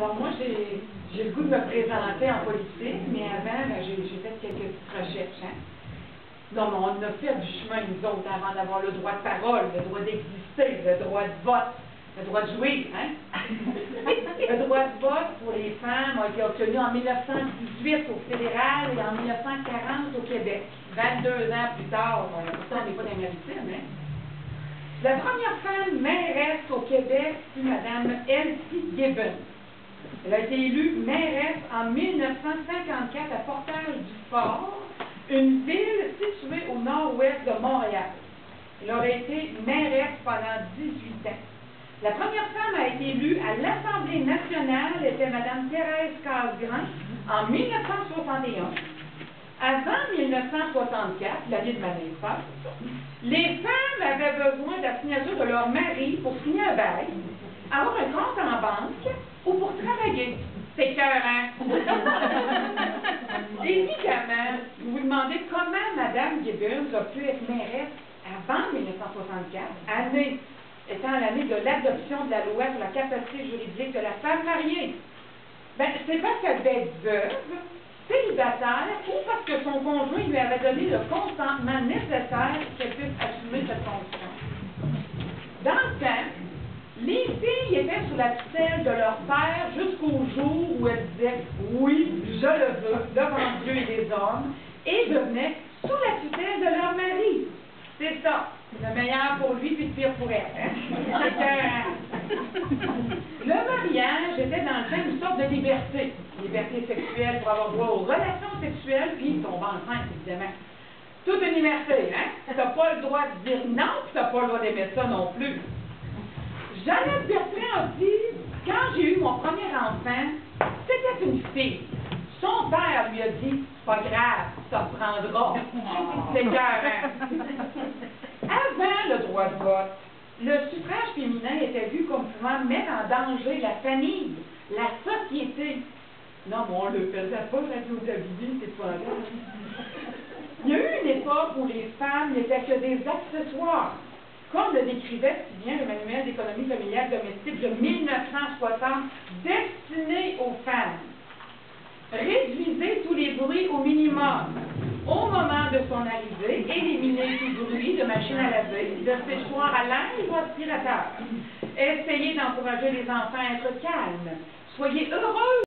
Alors moi, j'ai le goût de me présenter en politique, mais avant, ben, j'ai fait quelques petites recherches. Hein. Non, mais on a fait du chemin, nous autres, avant d'avoir le droit de parole, le droit d'exister, le droit de vote, le droit de jouer. Hein? le droit de vote pour les femmes a été obtenu en 1918 au fédéral et en 1940 au Québec. 22 ans plus tard, pourtant on n'est pas dans maritimes, hein? La première femme mairesse au Québec fut Mme Elsie Gibbons. Elle a été élue mairesse en 1954 à Portage-du-Fort, une ville située au nord-ouest de Montréal. Elle aurait été mairesse pendant 18 ans. La première femme à être élue à l'Assemblée nationale était Mme Thérèse Casgrain en 1961. Avant 1964, l'année de ma naissance, les femmes avaient besoin de la signature de leur mari pour signer un bail, avoir un compte en banque ou pour travailler. C'est écœurant. Évidemment, comment Mme Gibbons a pu être mairesse avant 1964, année étant l'année de l'adoption de la loi sur la capacité juridique de la femme mariée. Ben, c'est parce qu'elle devait veuve, célibataire, ou parce que son conjoint lui avait donné le consentement nécessaire qu'elle puisse assumer cette fonction. Dans le temps, les filles étaient sous la tutelle de leur père jusqu'au jour où elles disaient oui, je le veux, devant Dieu et les hommes, et devenaient sous la tutelle de leur mari. C'est ça. Le meilleur pour lui, puis le pire pour elle. Hein? le mariage était dans le temps une sorte de liberté. Liberté sexuelle pour avoir droit aux relations sexuelles, puis tomber enceinte, évidemment. Toute une liberté, hein? T'as pas le droit de dire non, puis t'as pas le droit d'aimer ça non plus. Jeannette Bertrand a dit, quand j'ai eu mon premier enfant, c'était une fille. Son père lui a dit, c'est pas grave, ça prendra. C'est grave. Avant le droit de vote, le suffrage féminin était vu comme pouvant mettre en danger la famille, la société. Non, mais on ne le faisait pas, Radio Davidi, c'est pas là. Il y a eu une époque où les femmes n'étaient que des accessoires. Comme le décrivait si bien le manuel d'économie familiale domestique de 1960, destiné aux femmes. Au minimum. Au moment de son arrivée, éliminez tout bruit de machine à laver, de séchoir à l'air ou aspirateur. Essayez d'encourager les enfants à être calmes. Soyez heureux